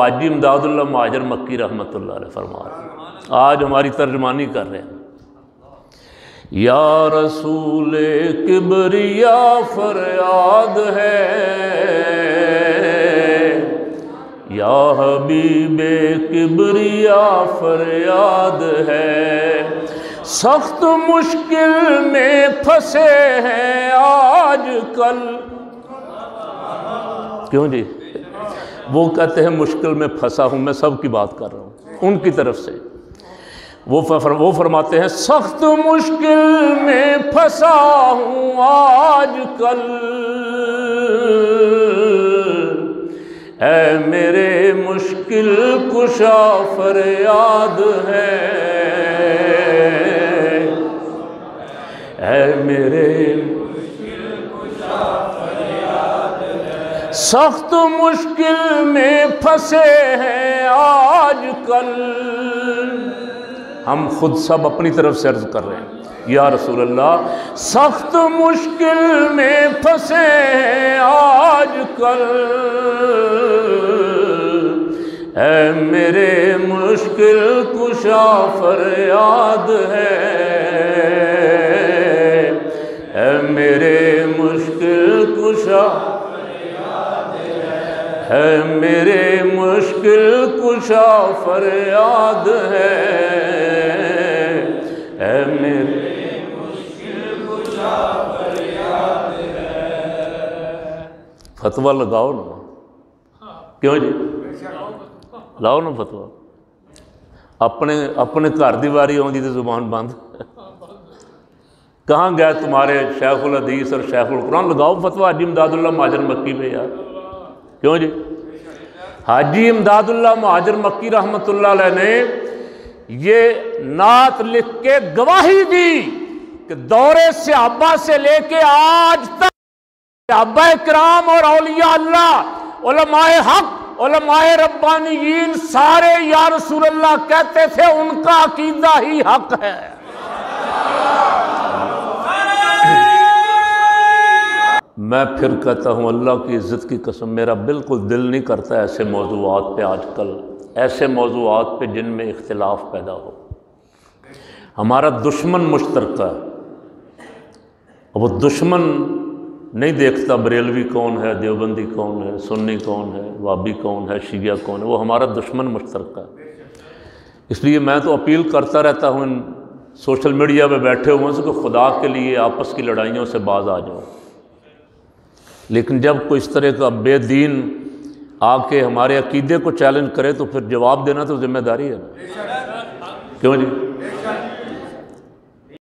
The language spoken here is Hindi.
हाजी इमदादुल्ला महाजर मक्की रहमत फरमा रहे आज हमारी तर्जमानी कर रहे हैं। या रसूल किबरिया फरियाद है। या हबीबे किबरिया फरियाद है। सख्त मुश्किल में फंसे हैं आज कल क्यों जी? वो कहते हैं मुश्किल में फंसा हूँ मैं सब की बात कर रहा हूँ। उनकी तरफ़ से। वो फर, वो फरमाते हैं सख्त मुश्किल में फंसा हूँ आज कल है मेरे मुश्किल कुशा फरियाद है। है मेरे सख्त मुश्किल में फंसे हैं आज कल हम खुद सब अपनी तरफ़ से अर्ज़ कर रहे हैं। या रसूल अल्लाह सख्त मुश्किल में फंसे हैं आज कल है मेरे मुश्किल कुशा फरियाद है। है मेरे मुश्किल कुशा फरियाद है। है मेरे फतवा लगाओ ना। क्यों जी? लाओ ना फतवा। अपने अपने घर की वारी आँदी तो ज़ुबान बंद। कहाँ गया तुम्हारे शेखुल हदीस और शेखुल कुरान? लगाओ फतवा हाजी इमदादुल्ला महाजर मक्की पे यार। क्यों जी? हाजी इमदादुल्ला महाजर मक्की रहमत ने ये नात लिख के गवाही दी कि दौरे सहाबा से लेके आज तक सहाबा कराम और अलिया अल्लाह हक रब्बानीन सारे या रसूल कहते थे, उनका अकीदा ही हक है। मैं फिर कहता हूँ, अल्लाह की इज़्ज़त की कसम, मेरा बिल्कुल दिल नहीं करता ऐसे मौजूद पे आजकल, ऐसे मौजूद पे जिनमें इख्तलाफ पैदा हो। हमारा दुश्मन मुश्तर है। वो दुश्मन नहीं देखता बरेलवी कौन है, देवबंदी कौन है, सुन्नी कौन है, वाबी कौन है, शिया कौन है, वो हमारा दुश्मन मुश्तर है। इसलिए मैं तो अपील करता रहता हूँ, इन सोशल मीडिया पे बैठे हुए हैं कि खुदा के लिए आपस की लड़ाइयों से बाज आ जाओ। लेकिन जब कोई इस तरह का बेदीन आके हमारे अकीदे को चैलेंज करे तो फिर जवाब देना तो ज़िम्मेदारी है क्यों जी?